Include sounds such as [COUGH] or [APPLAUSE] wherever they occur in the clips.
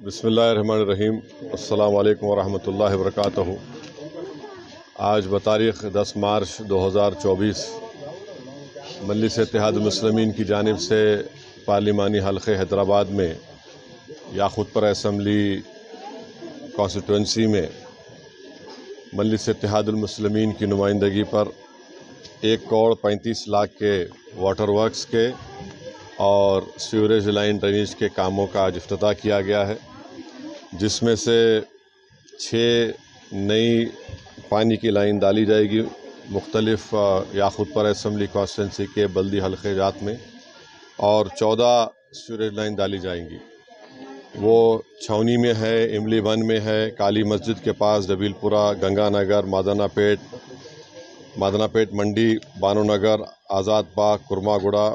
बसमीम अल्लाम वरहमल वरक आज बतारीख़ 10 मार्च 2024 मजलिस इतिहादमसलमिन की जानब से पार्लिमानी हल्क़े हैदराबाद में याखुद पर असम्बली कॉन्स्टिट्यूंसी में मजलिस इतिहादमसलमिन की नुमाइंदगी पर एक करोड़ पैंतीस लाख के वाटर वर्कस के और सीवरेज लाइन ड्रेनेज के कामों का आज अफ्ताह किया गया है। जिसमें से छः नई पानी की लाइन डाली जाएगी मुख्तलिफ़ याखुद पर असम्बली कॉन्स्टेंसी के बल्दी हल्के जात में, और चौदह सीवरेज लाइन डाली जाएँगी। वो छावनी में है, इमली वन में है, काली मस्जिद के पास, Jabilpura, Ganganagar Madannapet Madannapet Mandi Bano Nagar Azad Bagh, Kurmaguda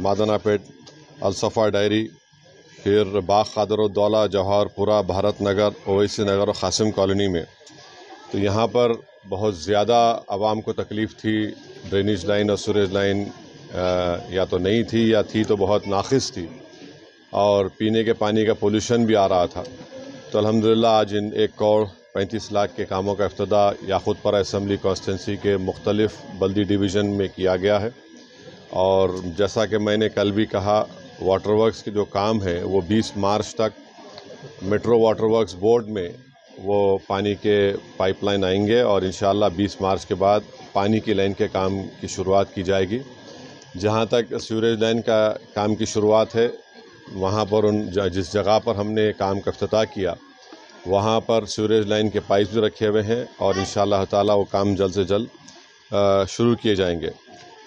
Madannapet Alsafa dairy फिर बाग खादरदौला जवाहरपुरा भारत नगर ओवैसी नगर और क़ासिम कॉलोनी में। तो यहाँ पर बहुत ज़्यादा आवाम को तकलीफ़ थी। ड्रेनेज लाइन और सूरेज लाइन या तो नहीं थी या थी तो बहुत नाखिस थी। और पीने के पानी का पोल्यूशन भी आ रहा था। तो अल्हम्दुलिल्लाह आज इन एक करोड़ पैंतीस लाख के कामों का अफ्ताह याखुद पर असम्बली कॉन्स्टेंसी के मुख्तलिफ़ बल्दी डिवीज़न में किया गया है। और जैसा कि मैंने कल भी कहा वाटर वर्क्स के जो काम है, वो 20 मार्च तक मेट्रो वाटर वर्क्स बोर्ड में वो पानी के पाइपलाइन आएँगे और इन 20 मार्च के बाद पानी की लाइन के काम की शुरुआत की जाएगी। जहाँ तक सीवरेज लाइन का काम की शुरुआत है, वहाँ पर उन जिस जगह पर हमने काम का अफ्ताह किया, वहाँ पर सीवरेज लाइन के पाइप भी रखे हुए हैं और इन ताला वो काम जल्द से जल्द शुरू किए जाएँगे।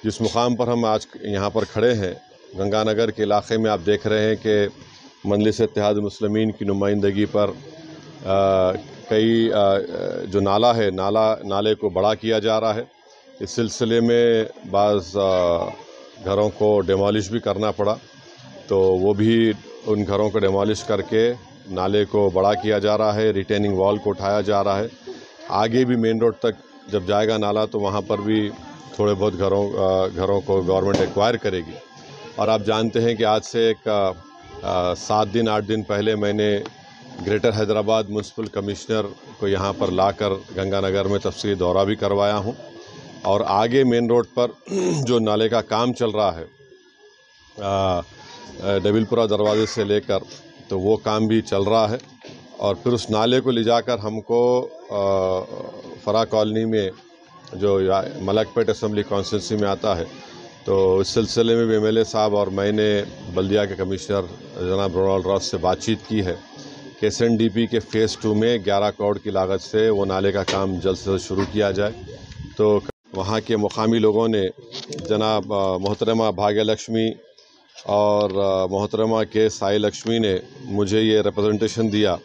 जिस मुकाम पर हम आज यहाँ पर खड़े हैं गंगानगर के इलाके में आप देख रहे हैं कि मजलिस इतिहाद मुसलमिन की नुमाइंदगी पर आ, कई आ, जो नाला है नाला नाले को बड़ा किया जा रहा है। इस सिलसिले में बाज़ घरों को डिमोलिश भी करना पड़ा। तो वो भी उन घरों को डिमोलिश करके नाले को बड़ा किया जा रहा है रिटेनिंग वॉल को उठाया जा रहा है। आगे भी मेन रोड तक जब जाएगा नाला तो वहाँ पर भी थोड़े बहुत घरों घरों को गवर्नमेंट एक्वायर करेगी। और आप जानते हैं कि आज से एक सात दिन, आठ दिन पहले मैंने ग्रेटर हैदराबाद म्यूनसिपल कमिश्नर को यहाँ पर लाकर गंगानगर में तफसी दौरा भी करवाया हूँ। और आगे मेन रोड पर [CLEARS THROAT] जो नाले का काम चल रहा है डबिलपुरा दरवाजे से लेकर तो वो काम भी चल रहा है। और फिर उस नाले को ले जाकर हमको फरा कॉलोनी में जो मलकपेट असम्बली कॉन्स्टिट्यूंसी में आता है तो इस सिलसिले में भी एम साहब और मैंने बल्दिया के कमिश्नर जनाब रोनाल्ड रॉस से बातचीत की है कि एस के फ़ेज़ टू में 11 करोड़ की लागत से वो नाले का काम जल्द से जल्द शुरू किया जाए। तो वहाँ के मुकामी लोगों ने जनाब मोहतरमा भाग्य लक्ष्मी और मोहतरमा के साई लक्ष्मी ने मुझे ये रिप्रेजेंटेशन दिया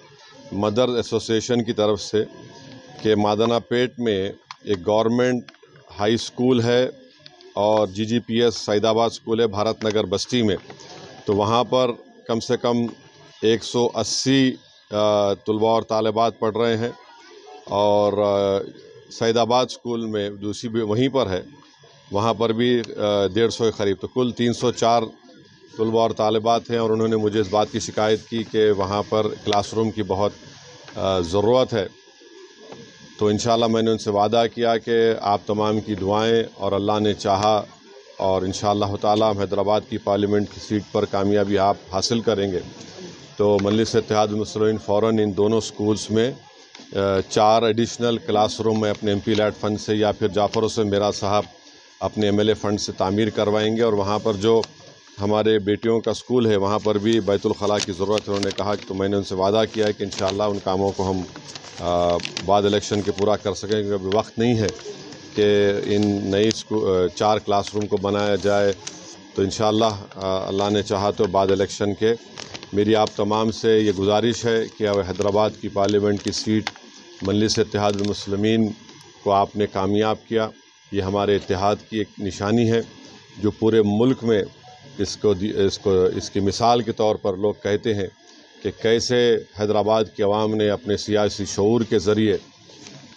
मदर एसोसिएशन की तरफ़ से कि मादना पेट में एक गवर्नमेंट हाई स्कूल है और जीजीपीएस सैदाबाद स्कूल है भारत नगर बस्ती में। तो वहाँ पर कम से कम 180 तलबा और तालबात पढ़ रहे हैं और सैदाबाद स्कूल में दूसरी भी वहीं पर है, वहाँ पर भी डेढ़ सौ के करीब। तो कुल 304 तलबा और तालबात हैं और उन्होंने मुझे इस बात की शिकायत की कि वहाँ पर क्लासरूम की बहुत ज़रूरत है। तो इन मैंने उनसे वादा किया कि आप तमाम की दुआएँ और अल्लाह ने चाहा और इन ताला हम हैदराबाद की पार्लियामेंट की सीट पर कामयाबी आप हासिल करेंगे। तो मजलिस इतिहादमसलिन फ़ौर इन दोनों स्कूल्स में चार एडिशनल क्लासरूम में अपने एम पी लैट फ़ंड से या फिर जाफरों से मेरा साहब अपने एम एल ए फ़ंड से तामीर करवाएँगे और वहाँ पर जो हमारे बेटियों का स्कूल है, वहाँ पर भी बैतुलखला की ज़रूरत है। उन्होंने कहा कि तो मैंने उनसे वादा किया है कि इन उन कामों को हम बाद इलेक्शन के पूरा कर सकें, क्योंकि अभी वक्त नहीं है कि इन नई चार क्लासरूम को बनाया जाए। तो इन अल्लाह ने चाहा तो बाद इलेक्शन के मेरी आप तमाम से ये गुजारिश है कि अब हैदराबाद की पार्लियामेंट की सीट मजलिस इतिहादमसलमिन को आपने कामयाब किया। ये हमारे इतिहाद की एक निशानी है, जो पूरे मुल्क में इसको इसको, इसकी मिसाल के तौर पर लोग कहते हैं। कि कैसे हैदराबाद के अवाम ने अपने सियासी शूर के ज़रिए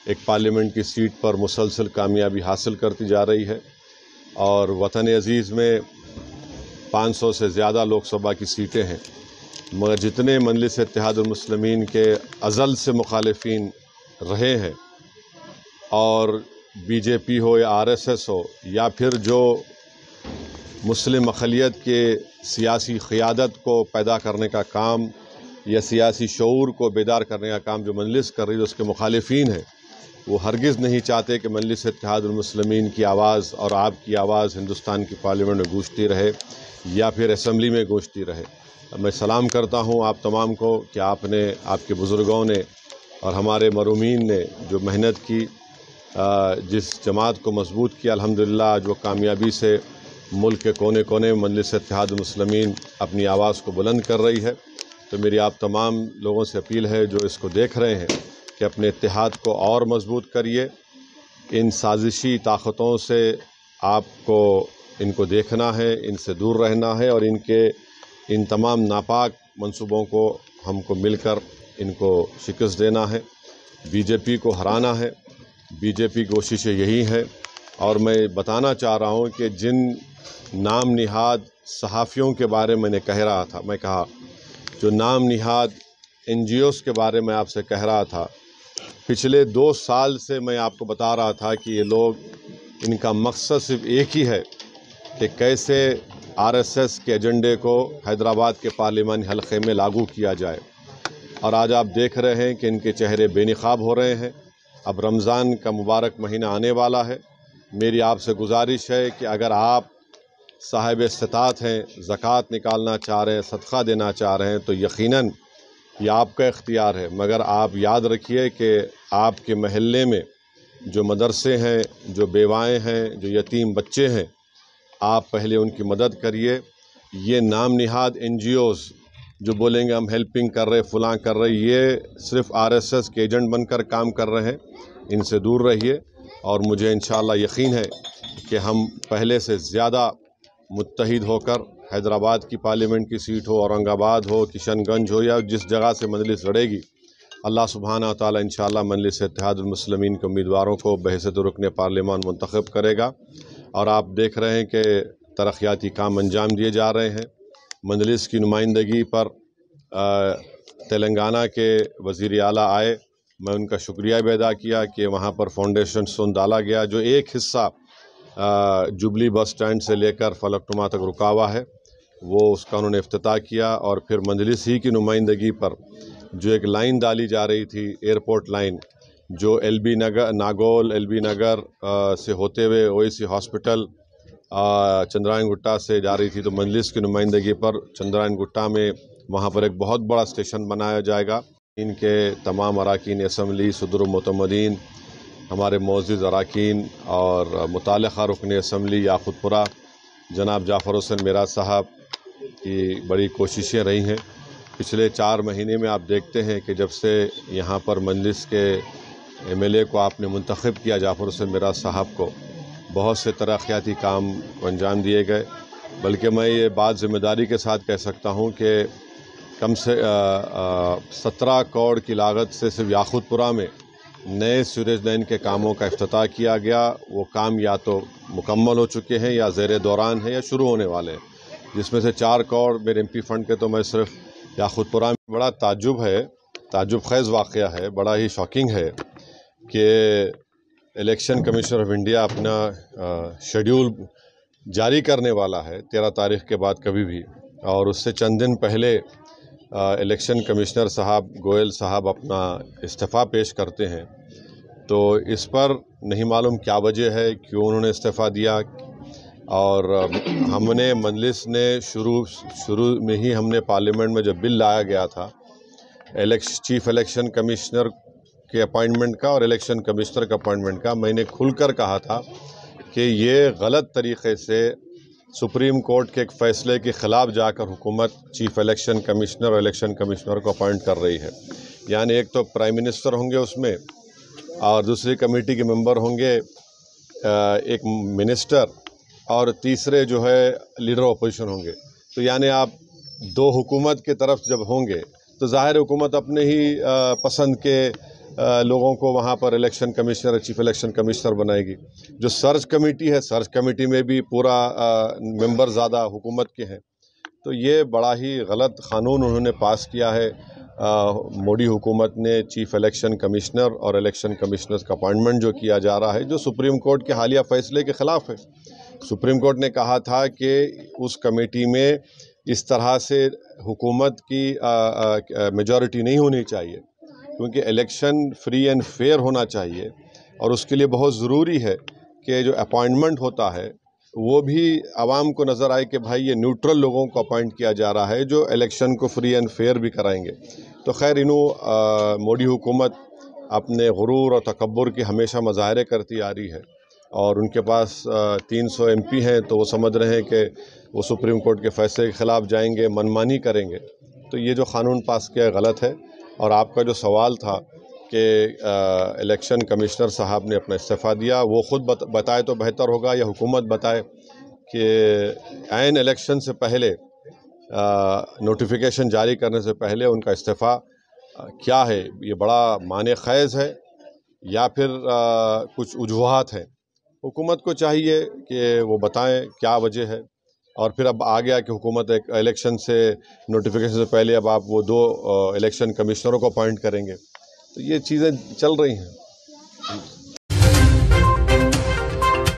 एक पार्लियामेंट की सीट पर मुसलसल कामयाबी हासिल करती जा रही है और वतन अज़ीज़ में 500 से ज़्यादा लोकसभा की सीटें हैं। मगर जितने मजलिस इतिहादमसलमिन के अज़ल से मुखालफी रहे हैं और बीजेपी हो या आरएसएस हो या फिर जो मुस्लिम अकलीत के सियासी क़ियादत को पैदा करने का काम या सियासी शूर को बेदार करने का काम जो मजलिस कर रही है उसके मुखालफी हैं, वो हरगिज़ नहीं चाहते कि मजलिस इतिहादमसलमिन की आवाज़ और आपकी आवाज़ हिंदुस्तान की पार्लियामेंट में गूंजती रहे या फिर असम्बली में गूंजती रहे। मैं सलाम करता हूँ आप तमाम को कि आपने, आपके बुज़ुर्गों ने और हमारे मरूमीन ने जो मेहनत की जिस जमात को मज़बूत किया, अल्हम्दुलिल्लाह, आज वो कामयाबी से मुल्क के कोने कोने मजलिस इतिहादमसलमिन अपनी आवाज़ को बुलंद कर रही है। तो मेरी आप तमाम लोगों से अपील है जो इसको देख रहे हैं कि अपने इतिहाद को और मज़बूत करिए। इन साजिशी ताकतों से आपको इनको देखना है, इनसे दूर रहना है और इनके, इन तमाम नापाक मंसूबों को हमको मिलकर इनको शिकस्त देना है। बीजेपी को हराना है। बीजेपी कोशिशें यही हैं और मैं बताना चाह रहा हूँ कि जिन नाम निहाद सहाफ़ियों के बारे में मैंने कह रहा था, मैं कहा जो नाम निहाद एन के बारे में आपसे कह रहा था, पिछले दो साल से मैं आपको बता रहा था कि ये लोग, इनका मकसद सिर्फ़ एक ही है कि कैसे आरएसएस के एजेंडे को हैदराबाद के पार्लियामानी हलक़े में लागू किया जाए। और आज आप देख रहे हैं कि इनके चेहरे बेनकाब हो रहे हैं। अब रमज़ान का मुबारक महीना आने वाला है। मेरी आपसे गुजारिश है कि अगर आप साहिब इस्तात हैं, ज़क़़त निकालना चाह रहे हैं, सदक़ा देना चाह रहे हैं तो यकीनन ये आपका इख्तियार है। मगर आप याद रखिए कि आपके महल्ले में जो मदरसे हैं, जो बेवाएँ हैं, जो यतीम बच्चे हैं, आप पहले उनकी मदद करिए। ये नाम निहाद एन जी ओज़ जो बोलेंगे, हम हेल्पिंग कर रहे फ़लाँ कर रहे ये सिर्फ़ आरएसएस के एजेंट बनकर काम कर रहे हैं। इनसे दूर रहिए और मुझे इन यकीन है कि हम पहले से ज़्यादा मुतहद होकर हैदराबाद की पार्लियामेंट की सीट हो, औरंगाबाद हो, किशनगंज हो या जिस जगह से मजलिस लड़ेगी, अल्लाह सुबहाना ताली इन मजलिस इतिहादमसलमिन के उम्मीदवारों को बहसत रुकन पार्लियामान मंतखब करेगा। और आप देख रहे हैं कि तरक्याती काम अंजाम दिए जा रहे हैं। मजलिस की नुमाइंदगी पर तेलंगाना के वज़ी अला आए। मैं उनका शुक्रिया भी अदा किया कि वहाँ पर फाउंडेशन सुन डाला गया, जो एक हिस्सा जुबली बस स्टैंड से लेकर फलकनुमा तक रुका हुआ है। वो उसका उन्होंने अफ्ताह किया और फिर मंजलिस ही की नुमाइंदगी पर जो एक लाइन डाली जा रही थी, एयरपोर्ट लाइन, जो L B Nagar Nagole, L B Nagar से होते हुए ओसी हॉस्पिटल चंद्रायन गुट्टा से जा रही थी तो मंजलिस की नुमाइंदगी पर चंद्रायन गुट्टा में वहाँ पर एक बहुत बड़ा स्टेशन बनाया जाएगा। इनके तमाम अरकान, असम्बली सदरमतमदीन हमारे मोज़ अरकान और मुतल रुकन असम्बली याकुतपुरा जनाब जाफ़र हुसैन मेरा साहब की बड़ी कोशिशें रही हैं। पिछले चार महीने में आप देखते हैं कि जब से यहाँ पर मंजिस के एम एल ए को आपने मंतखब किया जाफ़र हुसैन मेरा साहब को, बहुत से तरक्याती काम को अंजाम दिए गए। बल्कि मैं ये बात ज़िम्मेदारी के साथ कह सकता हूँ कि कम से सत्रह करोड़ की लागत से सिर्फ़ याखुदपुरा में नए सूरज लाइन के कामों का अफ्ताह किया गया। वो काम या तो मुकम्मल हो चुके हैं या जेर दौरान है या शुरू होने वाले हैं। जिसमें से चार करोड़ मेरे एमपी फ़ंड के तो मैं सिर्फ़ याखुदपुरा में बड़ा ताजुब है। ताजुब खैज़ वाक़ है, बड़ा ही शॉकिंग है कि इलेक्शन कमीशन ऑफ़ इंडिया अपना शेड्यूल जारी करने वाला है, तेरह तारीख के बाद कभी भी। और उससे चंद दिन पहले इलेक्शन कमिश्नर साहब, गोयल साहब अपना इस्तीफ़ा पेश करते हैं। तो इस पर नहीं मालूम क्या वजह है, क्यों उन्होंने इस्तीफ़ा दिया। और हमने मजलिस ने शुरू शुरू में ही हमने पार्लियामेंट में जब बिल लाया गया था, इलेक्श, चीफ इलेक्शन कमिश्नर के अपॉइंटमेंट का और इलेक्शन कमिश्नर का अपॉइंटमेंट का, मैंने खुलकर कहा था कि ये गलत तरीके से सुप्रीम कोर्ट के एक फ़ैसले के ख़िलाफ़ जाकर हुकूमत चीफ इलेक्शन कमिश्नर और इलेक्शन कमिश्नर को अपॉइंट कर रही है। यानी एक तो प्राइम मिनिस्टर होंगे उसमें और दूसरी कमेटी के मेंबर होंगे एक मिनिस्टर और तीसरे जो है लीडर अपोजिशन होंगे। तो यानी आप दो हुकूमत के तरफ़ जब होंगे तो ज़ाहिर हुकूमत अपने ही पसंद के लोगों को वहाँ पर election commissioner chief election commissioner बनाएगी। जो सर्च कमेटी है, सर्च कमेटी में भी पूरा मेंबर ज़्यादा हुकूमत के हैं। तो ये बड़ा ही गलत क़ानून उन्होंने पास किया है। मोदी हुकूमत ने चीफ इलेक्शन कमिश्नर और इलेक्शन कमिश्नर का अपॉइंटमेंट जो किया जा रहा है, जो सुप्रीम कोर्ट के हालिया फैसले के ख़िलाफ़ है। सुप्रीम कोर्ट ने कहा था कि उस कमेटी में इस तरह से हुकूमत की मेजॉरिटी नहीं होनी चाहिए, क्योंकि इलेक्शन फ्री एंड फेयर होना चाहिए। और उसके लिए बहुत ज़रूरी है कि जो अपॉइंटमेंट होता है वो भी आवाम को नज़र आए कि भाई ये न्यूट्रल लोगों को अपॉइंट किया जा रहा है, जो इलेक्शन को फ्री एंड फेयर भी कराएँगे। तो खैर इनू मोदी हुकूमत अपने गुरूर और तकबर की हमेशा मज़ाहरे करती आ रही है और उनके पास तीन सौ एम पी हैं तो वो समझ रहे हैं कि वो सुप्रीम कोर्ट के फैसले के ख़िलाफ़ जाएँगे, मनमानी करेंगे। तो ये जो क़ानून पास किया गलत है। और आपका जो सवाल था कि इलेक्शन कमिश्नर साहब ने अपना इस्तीफ़ा दिया। वो ख़ुद बत, बताए तो बेहतर होगा या हुकूमत बताए कि आन इलेक्शन से पहले नोटिफिकेशन जारी करने से पहले उनका इस्तीफ़ा क्या है? ये बड़ा मान ख़ैज़ है या फिर आ, कुछ वजूहत हैं? हुकूमत को चाहिए कि वो बताएँ क्या वजह है। और फिर अब आ गया कि हुकूमत एक इलेक्शन से नोटिफिकेशन से पहले अब आप वो दो इलेक्शन कमिश्नरों को अपॉइंट करेंगे। तो ये चीज़ें चल रही हैं।